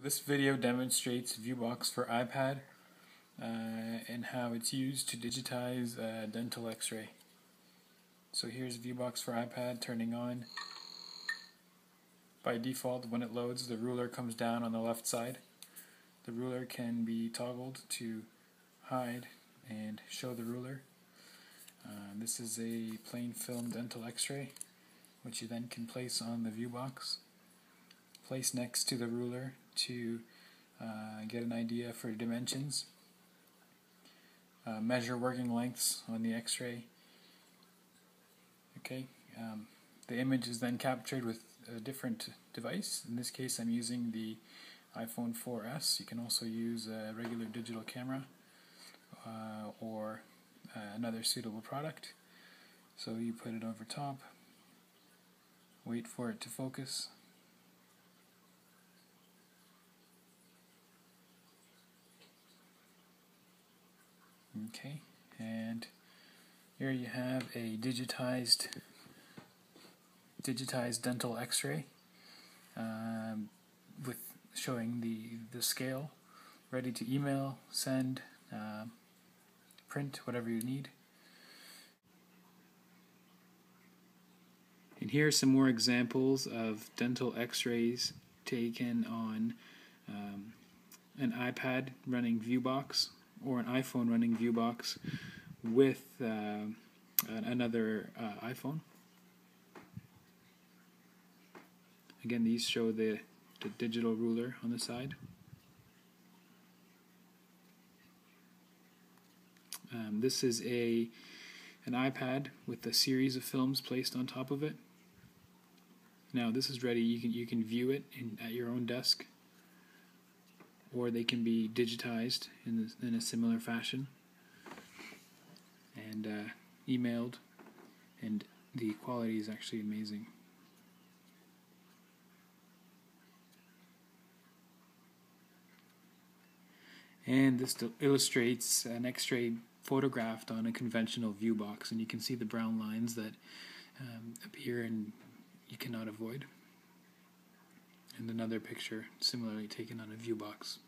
This video demonstrates ViewBox for iPad uh, and how it's used to digitize uh, dental x-ray. So here's ViewBox for iPad turning on. By default, when it loads, the ruler comes down on the left side. The ruler can be toggled to hide and show the ruler. Uh, this is a plain film dental x-ray, which you then can place on the ViewBox place next to the ruler to uh, get an idea for dimensions. Uh, measure working lengths on the x-ray. Okay, um, the image is then captured with a different device. In this case I'm using the iPhone 4S. You can also use a regular digital camera uh, or uh, another suitable product. So you put it over top, wait for it to focus, Okay, and here you have a digitized digitized dental X-ray um, with showing the the scale, ready to email, send, uh, print, whatever you need. And here are some more examples of dental X-rays taken on um, an iPad running ViewBox or an iPhone running ViewBox with uh, another uh, iPhone. Again, these show the, the digital ruler on the side. Um, this is a an iPad with a series of films placed on top of it. Now this is ready. You can you can view it in, at your own desk or they can be digitized in, in a similar fashion and uh, emailed, and the quality is actually amazing. And this illustrates an X-ray photographed on a conventional view box, and you can see the brown lines that um, appear and you cannot avoid and another picture similarly taken on a view box.